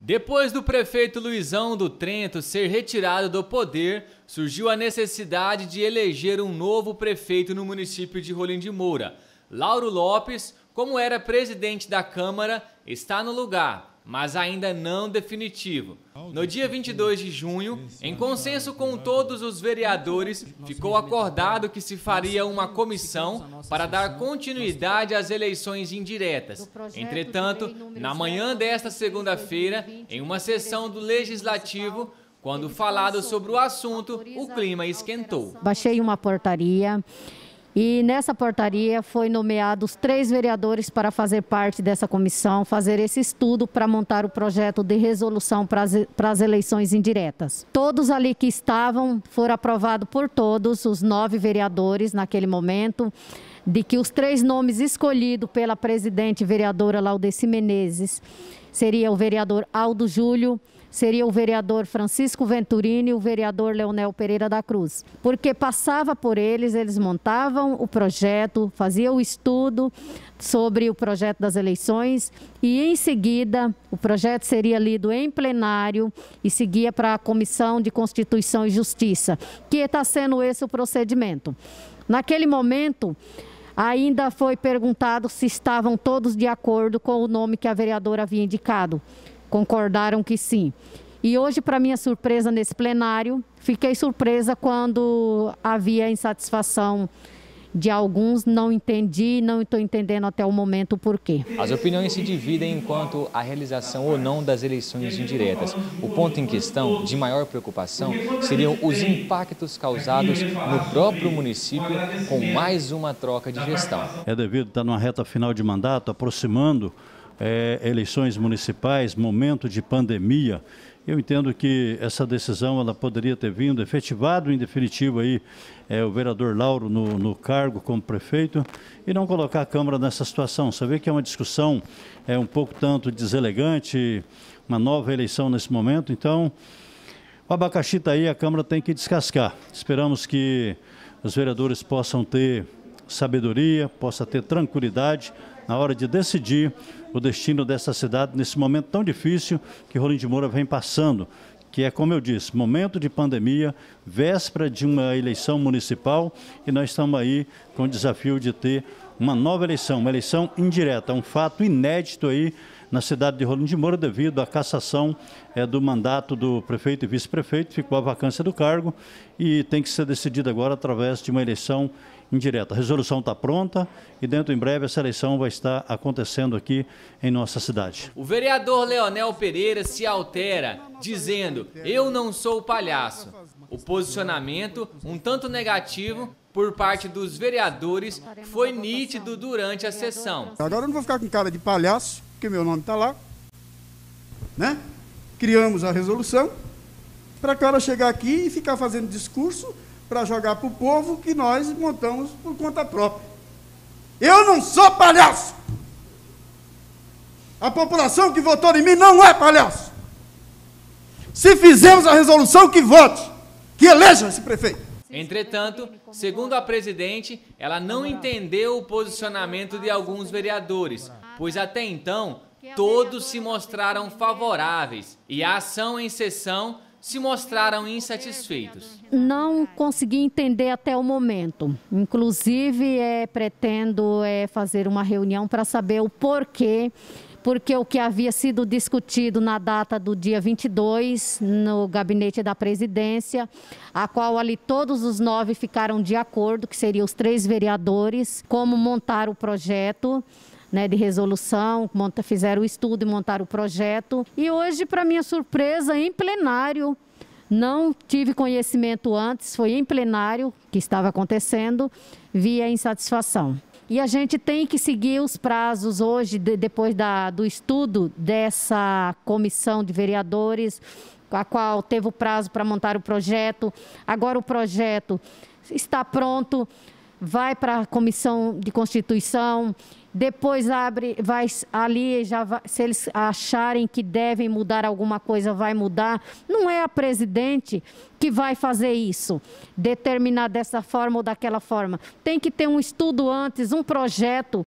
Depois do prefeito Luizão do Trento ser retirado do poder, surgiu a necessidade de eleger um novo prefeito no município de Rolim de Moura. Lauro Lopes, como era presidente da Câmara, está no lugar mas ainda não definitivo. No dia 22 de junho, em consenso com todos os vereadores, ficou acordado que se faria uma comissão para dar continuidade às eleições indiretas. Entretanto, na manhã desta segunda-feira, em uma sessão do Legislativo, quando falado sobre o assunto, o clima esquentou. Baixei uma portaria e nessa portaria foi nomeados três vereadores para fazer parte dessa comissão, fazer esse estudo para montar o projeto de resolução para as, para as eleições indiretas. Todos ali que estavam foram aprovados por todos, os nove vereadores naquele momento, de que os três nomes escolhidos pela presidente vereadora Laudeci Menezes seria o vereador Aldo Júlio, seria o vereador Francisco Venturini e o vereador Leonel Pereira da Cruz. Porque passava por eles, eles montavam o projeto, faziam o estudo sobre o projeto das eleições e em seguida o projeto seria lido em plenário e seguia para a Comissão de Constituição e Justiça, que está sendo esse o procedimento. Naquele momento, ainda foi perguntado se estavam todos de acordo com o nome que a vereadora havia indicado concordaram que sim. E hoje, para minha surpresa nesse plenário, fiquei surpresa quando havia insatisfação de alguns, não entendi, não estou entendendo até o momento o porquê. As opiniões se dividem quanto à realização ou não das eleições indiretas. O ponto em questão de maior preocupação seriam os impactos causados no próprio município com mais uma troca de gestão. É devido estar numa reta final de mandato, aproximando é, eleições municipais, momento de pandemia. Eu entendo que essa decisão ela poderia ter vindo efetivado em definitivo aí é, o vereador Lauro no, no, cargo como prefeito e não colocar a Câmara nessa situação. Você vê que é uma discussão é um pouco tanto deselegante, uma nova eleição nesse momento. Então, o abacaxi está aí, a Câmara tem que descascar. Esperamos que os vereadores possam ter sabedoria, possa ter tranquilidade na hora de decidir o destino dessa cidade nesse momento tão difícil que Rolim de Moura vem passando, que é, como eu disse, momento de pandemia, véspera de uma eleição municipal e nós estamos aí com o desafio de ter uma nova eleição, uma eleição indireta, um fato inédito aí na cidade de Rolim de Moura devido à cassação é, do mandato do prefeito e vice-prefeito, ficou a vacância do cargo e tem que ser decidido agora através de uma eleição indireta. A resolução está pronta e dentro em breve essa eleição vai estar acontecendo aqui em nossa cidade. O vereador Leonel Pereira se altera, dizendo: Eu não sou palhaço. O posicionamento, um tanto negativo, por parte dos vereadores, foi nítido durante a sessão. Agora eu não vou ficar com cara de palhaço, porque meu nome está lá. Né? Criamos a resolução para a cara chegar aqui e ficar fazendo discurso para jogar para o povo que nós montamos por conta própria. Eu não sou palhaço. A população que votou em mim não é palhaço. Se fizermos a resolução, que vote, que eleja esse prefeito. Entretanto, segundo a presidente, ela não entendeu o posicionamento de alguns vereadores, pois até então todos se mostraram favoráveis e a ação em sessão se mostraram insatisfeitos. Não consegui entender até o momento. Inclusive, é, pretendo é, fazer uma reunião para saber o porquê porque o que havia sido discutido na data do dia 22 no gabinete da presidência, a qual ali todos os nove ficaram de acordo, que seriam os três vereadores, como montar o projeto né, de resolução, monta, fizeram o estudo e montaram o projeto. E hoje, para minha surpresa, em plenário, não tive conhecimento antes, foi em plenário que estava acontecendo, vi a insatisfação. E a gente tem que seguir os prazos hoje, de, depois da, do estudo dessa comissão de vereadores, a qual teve o prazo para montar o projeto. Agora o projeto está pronto vai para a comissão de constituição, depois abre, vai ali, já vai, se eles acharem que devem mudar alguma coisa, vai mudar. Não é a presidente que vai fazer isso, determinar dessa forma ou daquela forma. Tem que ter um estudo antes, um projeto